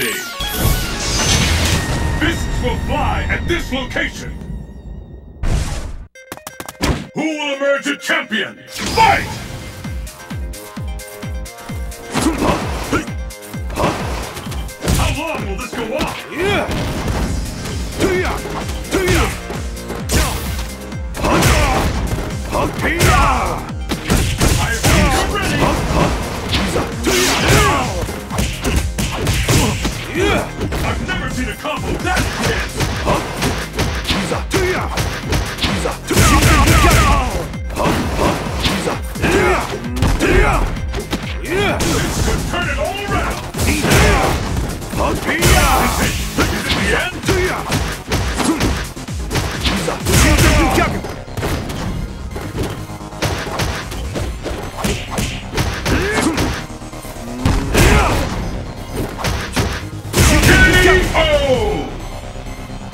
stage. Fists will fly at this location. Who will emerge a champion? Fight! How long will this go on? Yeah! I've never seen a combo that intense! Huh? Kiza! Tuya! Tuya!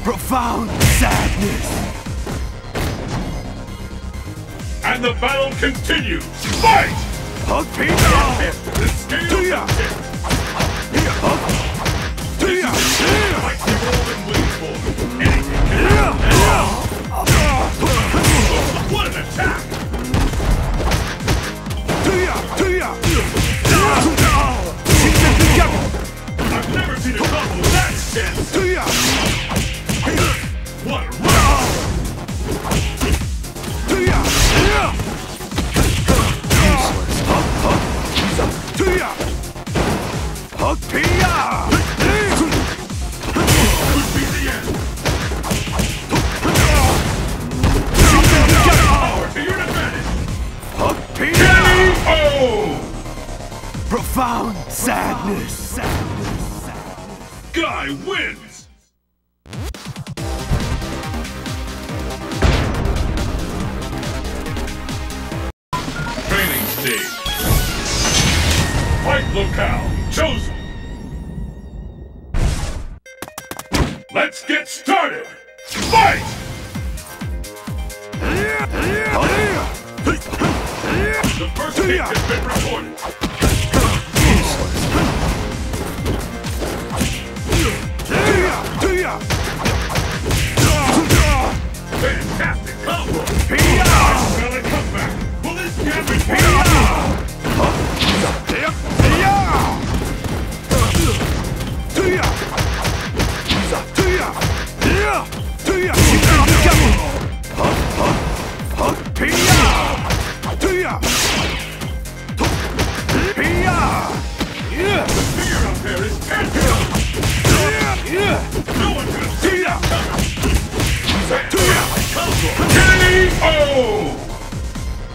Profound sadness! And the battle continues! Fight! Hunter! Profound sadness. Guy wins! Training stage. Fight locale chosen. Let's get started. Fight! The first hit has been recorded.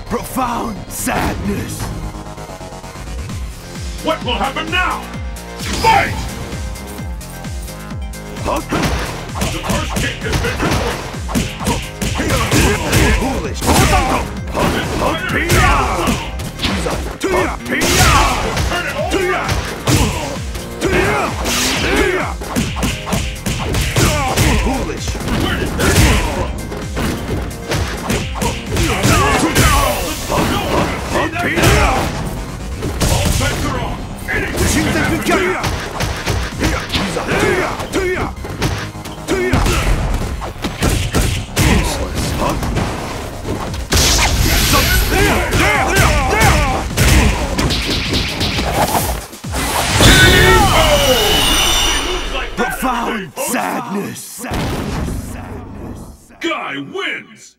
Profound sadness. What will happen now? Fight! The first kick has been Turn it all around. Foolish. Profound today, folks. sadness. Guy wins!